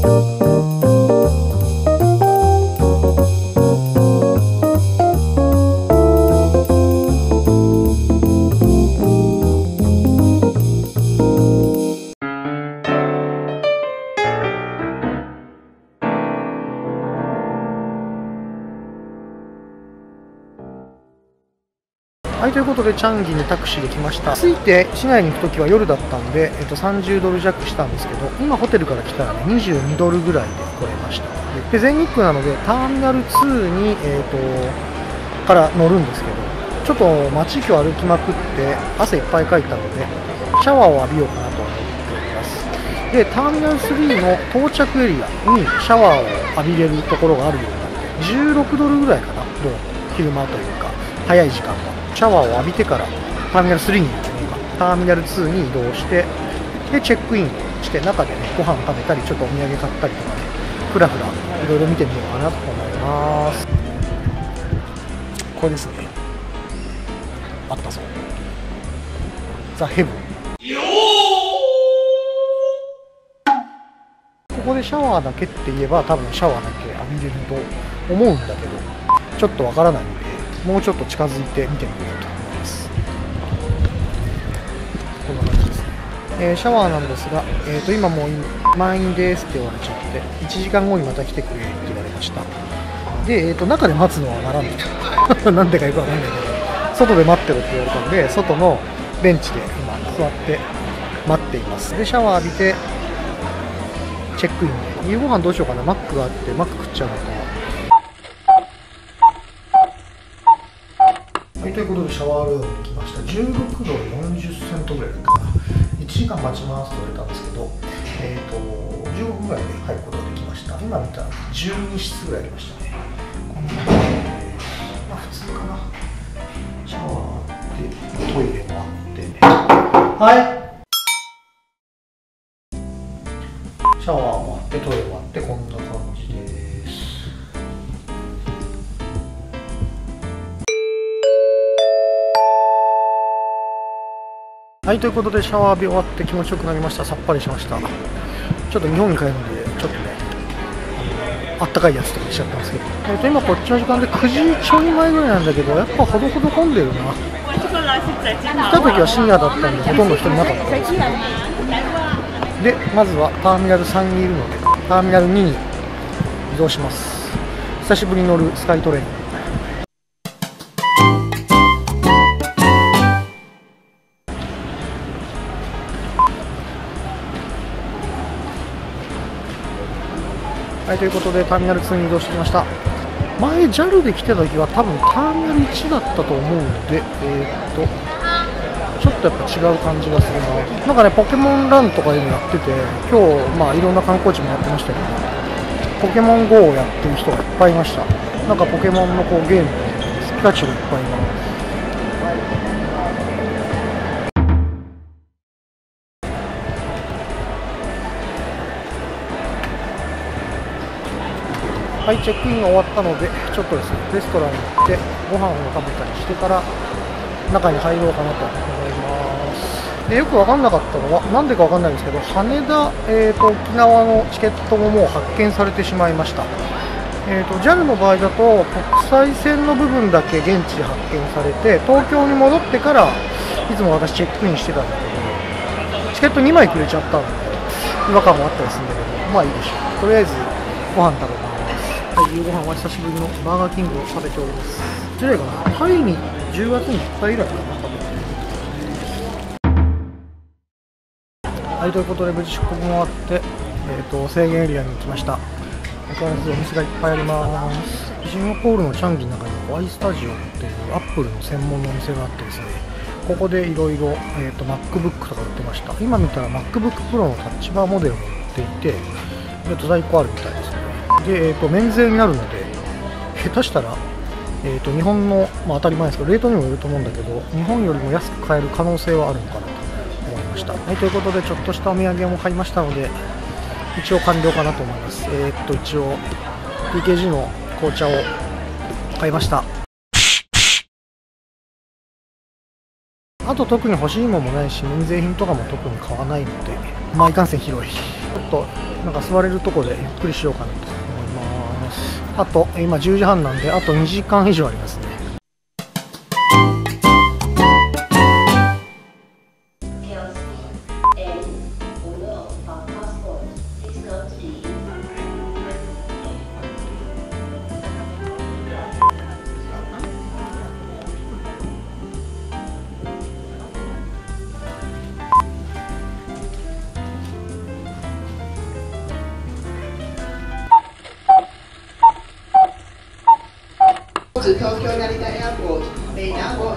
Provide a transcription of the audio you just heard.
Thank you. はい、ということで、チャンギにタクシーで来ました。着いて市内に行くときは夜だったんで、えっと、30ドル弱したんですけど、今ホテルから来たらね、22ドルぐらいで来れました。で、全日空なので、ターミナル2に、えっと、から乗るんですけど、ちょっと街を歩きまくって、汗いっぱいかいたので、シャワーを浴びようかなと思っております。で、ターミナル3の到着エリアにシャワーを浴びれるところがあるようになって、16ドルぐらいかな、どう？昼間というか、早い時間は。シャワーを浴びてからターミナル3に行ってね今ターミナル2に移動してでチェックインして中でねご飯食べたりちょっとお土産買ったりとかねふらふらいろいろ見てみようかなと思います。これですね。あったぞ。ザ・ヘブここでシャワーだけって言えば多分シャワーだけ浴びれると思うんだけどちょっとわからないんで。もうちょっと近づいて見てみようと思います。こんな感じですね、えー、シャワーなんですが、えー、と今もう満員ですって言われちゃって1時間後にまた来てくれって言われました。で、えー、と中で待つのはならないとなんでかよくわかんないけど外で待ってろって言われたんで外のベンチで今座って待っています。でシャワー浴びてチェックイン。で夕ご飯どうしようかな。マックがあってマック食っちゃうのか。ということでシャワールームに来ました。16度40セントぐらいかな。1時間待ちますと言われたんですけどえっ、ー、と15分ぐらいで入ることができました。今見たら12室ぐらいありましたね。こんな感じでまあ普通かな。シャワーでトイレもあってね。はい。シャワーもあってトイレもあってこんな感じ。はいということでシャワー浴び終わって気持ちよくなりました。さっぱりしました。ちょっと日本に帰るのでちょっとねあったかいやつとかしちゃったんですけど、えー、と今こっちの時間で9時ちょい前ぐらいなんだけどやっぱほどほど混んでるな。来た時は深夜だったんでほとんど人いなかった。んですけどでまずはターミナル3にいるのでターミナル2に移動します。久しぶりに乗るスカイトレイン。はい、ということでターミナル2に移動してきました。前 JAL で来てた時は多分ターミナル1だったと思うので、えー、っと、ちょっとやっぱ違う感じがするな。なんかね、ポケモンランとかいうのやってて、今日、まあいろんな観光地もやってましたけど、ポケモン GO をやってる人がいっぱいいました。なんかポケモンのこうゲーム、ピカチュウがいっぱいいます。はいチェックインが終わったのでちょっとですねレストランに行ってご飯を食べたりしてから中に入ろうかなと思います。でよく分かんなかったのはなんでか分かんないんですけど羽田、えーと、沖縄のチケットももう発見されてしまいました。えーと、JAL の場合だと国際線の部分だけ現地で発見されて東京に戻ってからいつも私チェックインしてたんだけどチケット2枚くれちゃったんで違和感もあったりするんだけどまあいいでしょう。とりあえずご飯食べますはい、夕ご飯は久しぶりのバーガーキングを食べております。どれかなタイに10月に1回以来かな、多分。はい、ということで無事出国も終わって、えーと、制限エリアに来ました。相変わらずお店がいっぱいあります。シンガポールのチャンギの中にワイスタジオっていうアップルの専門のお店があってですね、ここでいろいろ MacBook とか売ってました。今見たら MacBook Pro のタッチバーモデルも売っていて、えっと在庫あるみたいです。で、えーと、免税になるので下手したら、えーと、日本の、まあ、当たり前ですけどレートにもよると思うんだけど日本よりも安く買える可能性はあるのかなと思いました、はい、ということでちょっとしたお土産も買いましたので一応完了かなと思います。えっ、ー、と一応 PKG の紅茶を買いました。あと特に欲しいものもないし免税品とかも特に買わないのでまあいかんせん広い。ちょっとなんか座れるとこでゆっくりしようかなと。あと今10時半なんであと2時間以上ありますね。Tokyo Narita Airport. May now go